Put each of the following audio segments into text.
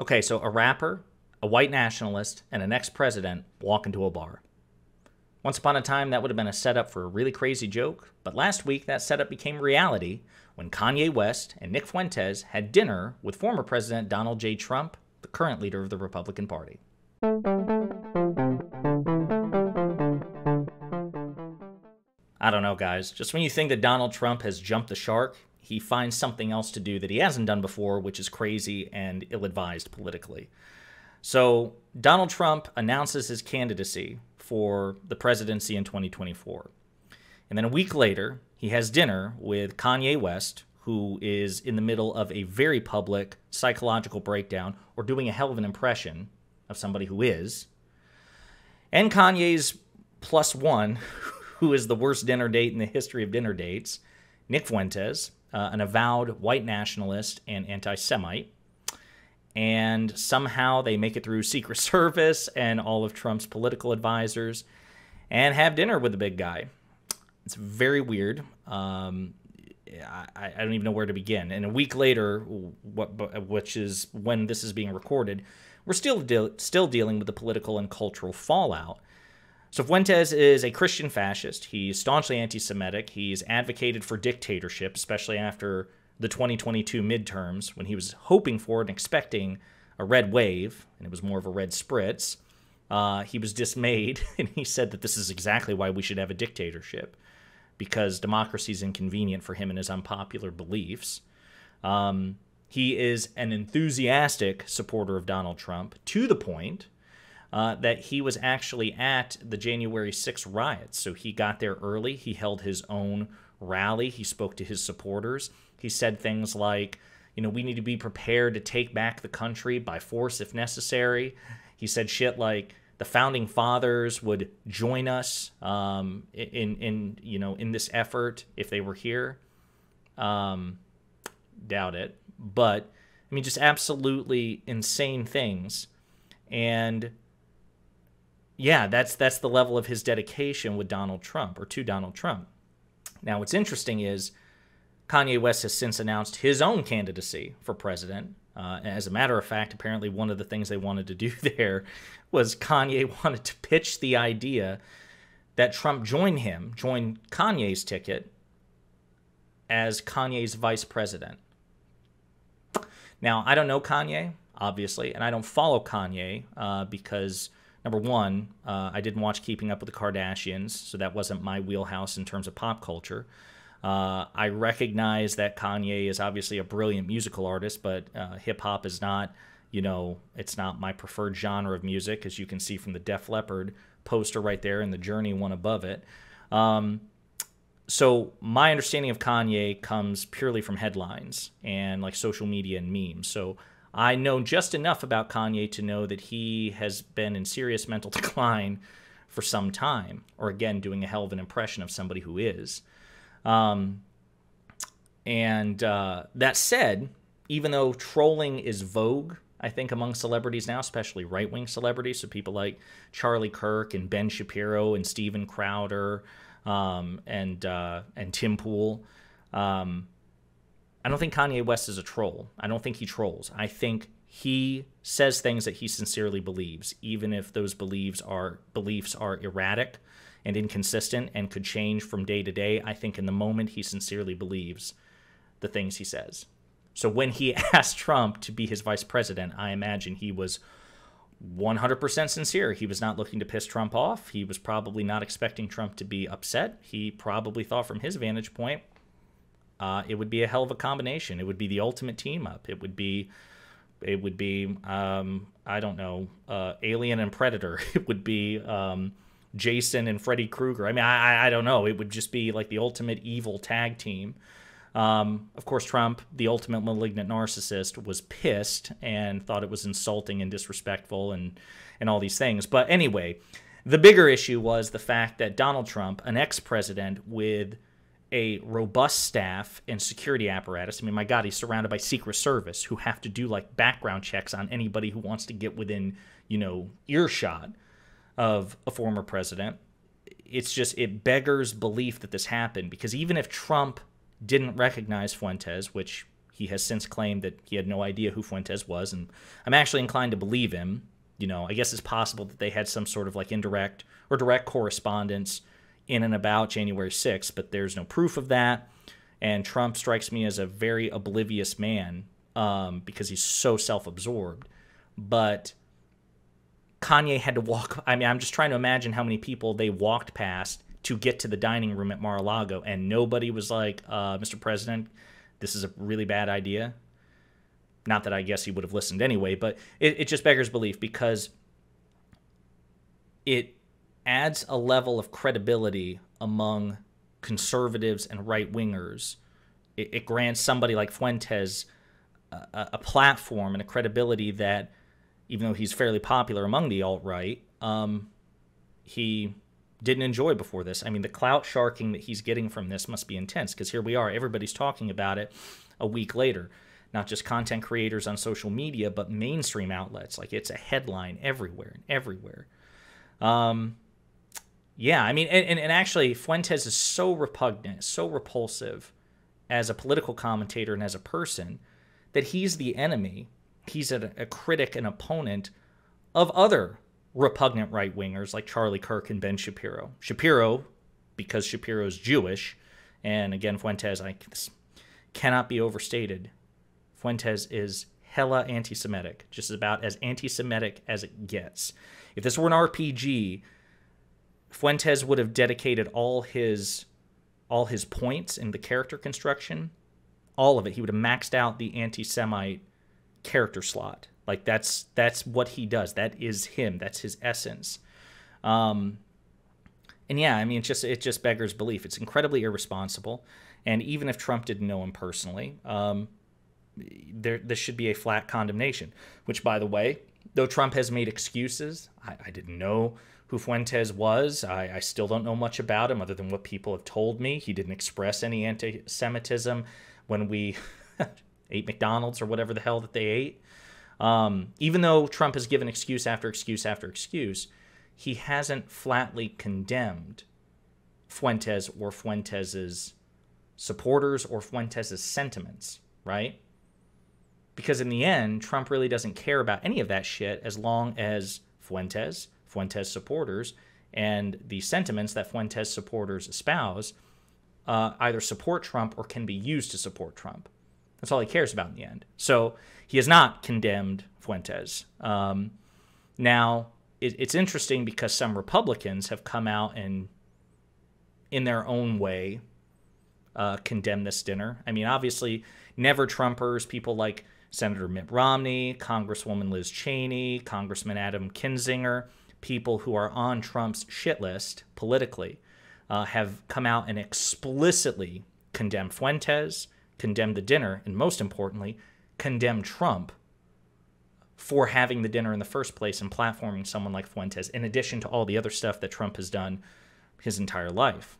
Okay, so a rapper, a white nationalist, and an ex president walk into a bar. Once upon a time, that would have been a setup for a really crazy joke, but last week that setup became reality when Kanye West and Nick Fuentes had dinner with former President Donald J. Trump, the current leader of the Republican Party. I don't know, guys. Just when you think that Donald Trump has jumped the shark, he finds something else to do that he hasn't done before, which is crazy and ill advised politically. So, Donald Trump announces his candidacy for the presidency in 2024. And then a week later, he has dinner with Kanye West, who is in the middle of a very public psychological breakdown or doing a hell of an impression of somebody who is. And Kanye's plus one, who is the worst dinner date in the history of dinner dates, Nick Fuentes, uh, an avowed white nationalist and anti Semite. And somehow they make it through Secret Service and all of Trump's political advisors and have dinner with the big guy. It's very weird. Um, I, I, don't even know where to begin. And a week later, what, which is when this is being recorded, we're still de- still dealing with the political and cultural fallout so Fuentes is a Christian fascist. He's staunchly anti Semitic. He's advocated for dictatorship, especially after the 2022 midterms when he was hoping for and expecting a red wave, and it was more of a red spritz. Uh, he was dismayed, and he said that this is exactly why we should have a dictatorship, because democracy is inconvenient for him and his unpopular beliefs. Um, he is an enthusiastic supporter of Donald Trump to the point uh, that he was actually at the January 6 riots. So he got there early. He held his own rally. He spoke to his supporters. He said things like, you know, we need to be prepared to take back the country by force if necessary. He said shit like, the founding fathers would join us um, in in you know in this effort if they were here. Um, doubt it, but I mean just absolutely insane things, and yeah, that's that's the level of his dedication with Donald Trump or to Donald Trump. Now, what's interesting is Kanye West has since announced his own candidacy for president. Uh, as a matter of fact, apparently one of the things they wanted to do there was Kanye wanted to pitch the idea that Trump join him, join Kanye's ticket as Kanye's vice president. Now, I don't know Kanye, obviously, and I don't follow Kanye uh, because number one, uh, I didn't watch Keeping Up with the Kardashians, so that wasn't my wheelhouse in terms of pop culture. Uh, I recognize that Kanye is obviously a brilliant musical artist, but uh, hip hop is not, you know, it's not my preferred genre of music, as you can see from the Def Leppard poster right there and the Journey one above it. Um, so my understanding of Kanye comes purely from headlines and like social media and memes. So I know just enough about Kanye to know that he has been in serious mental decline for some time, or again, doing a hell of an impression of somebody who is. Um, and uh, that said, even though trolling is vogue, I think among celebrities now, especially right wing celebrities, so people like Charlie Kirk and Ben Shapiro and Steven Crowder um, and uh, and Tim Pool. Um, I don't think Kanye West is a troll. I don't think he trolls. I think he says things that he sincerely believes, even if those beliefs are beliefs are erratic and inconsistent and could change from day to day. I think in the moment he sincerely believes the things he says. So when he asked Trump to be his vice president, I imagine he was 100% sincere. He was not looking to piss Trump off. He was probably not expecting Trump to be upset. He probably thought from his vantage point, uh, it would be a hell of a combination. It would be the ultimate team up. It would be, it would be, um, I don't know, uh, Alien and Predator. It would be um, Jason and Freddy Krueger. I mean, I, I don't know. It would just be like the ultimate evil tag team. Um, of course, Trump, the ultimate malignant narcissist, was pissed and thought it was insulting and disrespectful and and all these things. But anyway, the bigger issue was the fact that Donald Trump, an ex-president with a robust staff and security apparatus. I mean, my God, he's surrounded by Secret Service who have to do like background checks on anybody who wants to get within, you know, earshot of a former president. It's just, it beggars belief that this happened because even if Trump didn't recognize Fuentes, which He has since claimed that he had no idea who Fuentes was, and I'm actually inclined to believe him. You know, I guess it's possible that they had some sort of like indirect or direct correspondence in and about January 6th, but there's no proof of that. And Trump strikes me as a very oblivious man um, because he's so self absorbed. But Kanye had to walk. I mean, I'm just trying to imagine how many people they walked past to get to the dining room at Mar a Lago, and nobody was like, uh, Mr. President, this is a really bad idea. Not that I guess he would have listened anyway, but it, it just beggars belief because it adds a level of credibility among conservatives and right wingers. It, it, grants somebody like Fuentes a, a, platform and a credibility that, even though he's fairly popular among the alt right, um, he didn't enjoy before this. I mean, the clout sharking that he's getting from this must be intense because here we are, everybody's talking about it a week later. Not just content creators on social media, but mainstream outlets. Like it's a headline everywhere and everywhere. Um, yeah, I mean, and, and actually, Fuentes is so repugnant, so repulsive as a political commentator and as a person that he's the enemy. He's a, a critic and opponent of other repugnant right wingers like Charlie Kirk and Ben Shapiro. Shapiro, because Shapiro's Jewish, and again, Fuentes, I cannot be overstated. Fuentes is hella anti Semitic, just about as anti Semitic as it gets. If this were an RPG, Fuentes would have dedicated all his all his points in the character construction, all of it. He would have maxed out the anti-Semite character slot. Like that's that's what he does. That is him. That's his essence. Um, and yeah, I mean, it just it just beggars belief. It's incredibly irresponsible. And even if Trump didn't know him personally, um, there this should be a flat condemnation. Which, by the way, though Trump has made excuses, I, I didn't know who Fuentes was. I, I, still don't know much about him other than what people have told me. He didn't express any anti-Semitism when we ate McDonald's or whatever the hell that they ate. Um, even though Trump has given excuse after excuse after excuse, he hasn't flatly condemned Fuentes or Fuentes's supporters or Fuentes's sentiments, right? Because in the end, Trump really doesn't care about any of that shit as long as Fuentes, Fuentes supporters, and the sentiments that Fuentes supporters espouse uh, either support Trump or can be used to support Trump. That's all he cares about in the end. So he has not condemned Fuentes. Um, now, it, it's interesting because some Republicans have come out and, in their own way, uh, condemn this dinner. I mean, obviously, never Trumpers, people like Senator Mitt Romney, Congresswoman Liz Cheney, Congressman Adam Kinzinger, people who are on Trump's shit list politically, uh, have come out and explicitly condemned Fuentes, condemned the dinner, and most importantly, condemned Trump for having the dinner in the first place and platforming someone like Fuentes, in addition to all the other stuff that Trump has done his entire life.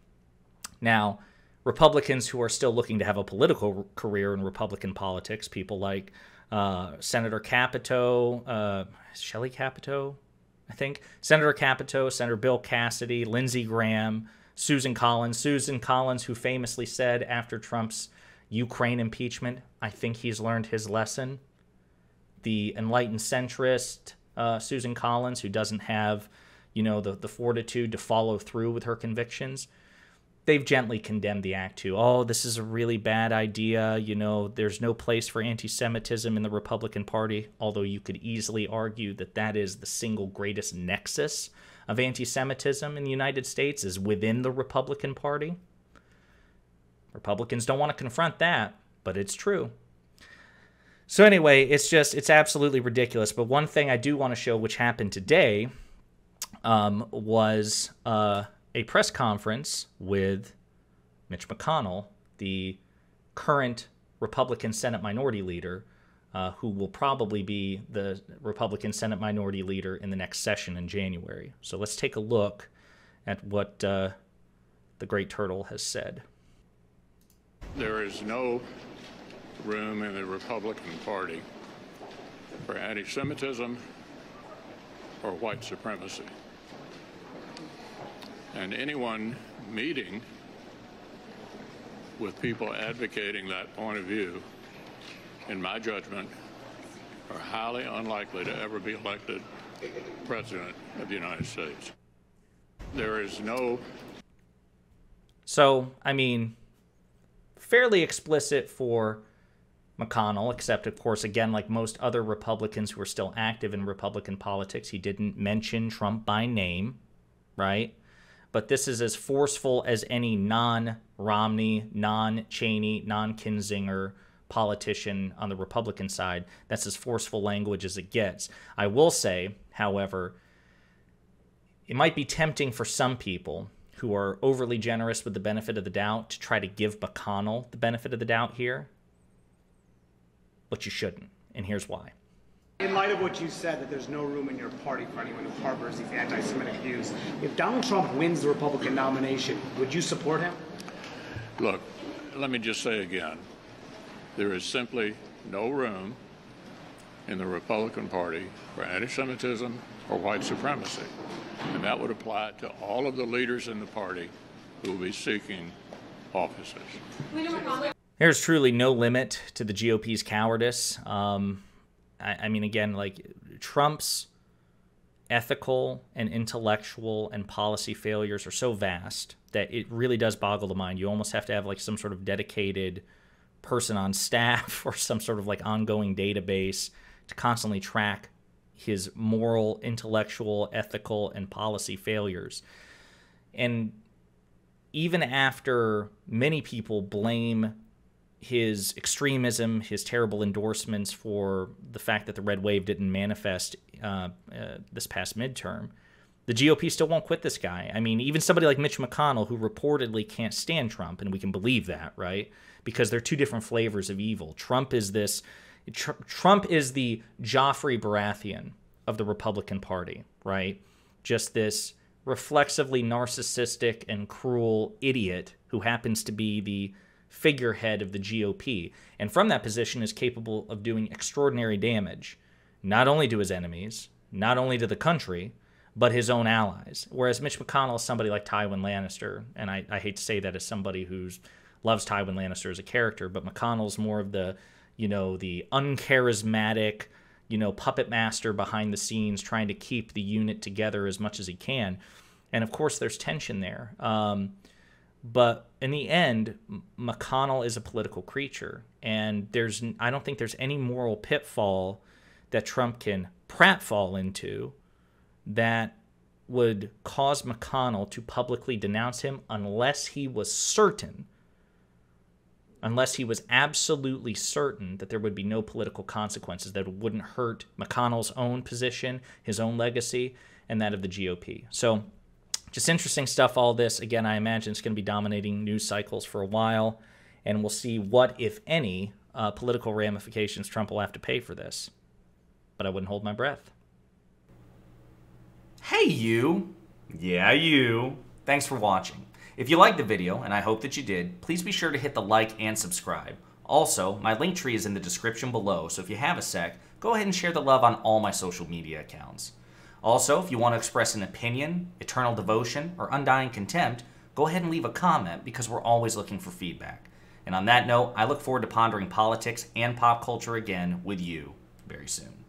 Now, Republicans who are still looking to have a political career in Republican politics, people like uh, Senator Capito, uh, Shelley Capito, I think, Senator Capito, Senator Bill Cassidy, Lindsey Graham, Susan Collins. Susan Collins, who famously said after Trump's Ukraine impeachment, I think he's learned his lesson. The enlightened centrist uh, Susan Collins, who doesn't have, you know, the, the fortitude to follow through with her convictions, they've gently condemned the act too. Oh, this is a really bad idea. You know, there's no place for anti Semitism in the Republican Party, although you could easily argue that that is the single greatest nexus of anti Semitism in the United States is within the Republican Party. Republicans don't want to confront that, but it's true. So, anyway, it's just, it's absolutely ridiculous. But one thing I do want to show, which happened today, um, was uh, a press conference with Mitch McConnell, the current Republican Senate Minority Leader, uh, who will probably be the Republican Senate Minority Leader in the next session in January. So let's take a look at what uh, the Great Turtle has said. There is no room in the Republican Party for anti Semitism or white supremacy. And anyone meeting with people advocating that point of view in my judgment, are highly unlikely to ever be elected President of the United States. There is no. So, I mean, fairly explicit for McConnell, except, of course, again, like most other Republicans who are still active in Republican politics, he didn't mention Trump by name, right? But this is as forceful as any non Romney, non Cheney, non Kinzinger politician on the Republican side. That's as forceful language as it gets. I will say, however, it might be tempting for some people who are overly generous with the benefit of the doubt to try to give McConnell the benefit of the doubt here but you shouldn't. And here's why. In light of what you said, that there's no room in your party for anyone who harbors these anti Semitic views, if Donald Trump wins the Republican nomination, would you support him? Look, let me just say again there is simply no room in the Republican Party for anti Semitism or white supremacy. And that would apply to all of the leaders in the party who will be seeking offices. There's truly no limit to the GOP's cowardice. Um, I, I mean, again, like Trump's ethical and intellectual and policy failures are so vast that it really does boggle the mind. You almost have to have like some sort of dedicated person on staff or some sort of like ongoing database to constantly track his moral, intellectual, ethical, and policy failures. And even after many people blame his extremism, his terrible endorsements for the fact that the red wave didn't manifest uh, uh, this past midterm, the GOP still won't quit this guy. I mean, even somebody like Mitch McConnell, who reportedly can't stand Trump, and we can believe that, right? Because they're two different flavors of evil. Trump is this, tr- Trump is the Joffrey Baratheon of the Republican Party, right? Just this reflexively narcissistic and cruel idiot who happens to be the figurehead of the GOP, and from that position is capable of doing extraordinary damage, not only to his enemies, not only to the country, but his own allies. Whereas Mitch McConnell is somebody like Tywin Lannister, and I, I hate to say that as somebody who loves Tywin Lannister as a character, but McConnell's more of the, you know, the uncharismatic, you know, puppet master behind the scenes trying to keep the unit together as much as he can. And of course, there's tension there. Um, but in the end, McConnell is a political creature, and there's I don't think there's any moral pitfall that Trump can pratfall into that would cause McConnell to publicly denounce him unless he was certain, unless he was absolutely certain that there would be no political consequences that wouldn't hurt McConnell's own position, his own legacy, and that of the GOP. So just interesting stuff, all this. Again, I imagine it's going to be dominating news cycles for a while, and we'll see what, if any, uh, political ramifications Trump will have to pay for this. But I wouldn't hold my breath. Hey, you. Yeah, you. Thanks for watching. If you liked the video, and I hope that you did, please be sure to hit the like and subscribe. Also, my link tree is in the description below, so if you have a sec, go ahead and share the love on all my social media accounts. Also, if you want to express an opinion, eternal devotion, or undying contempt, go ahead and leave a comment because we're always looking for feedback. And on that note, I look forward to pondering politics and pop culture again with you very soon.